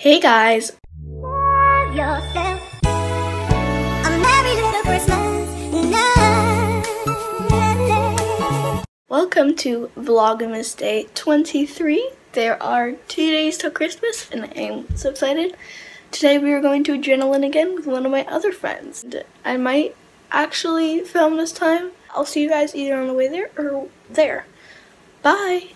Hey guys, welcome to Vlogmas Day 23. There are two days till Christmas and I am so excited. Today we are going to Adrenaline again with one of my other friends. I might actually film this time. I'll see you guys either on the way there or there. Bye!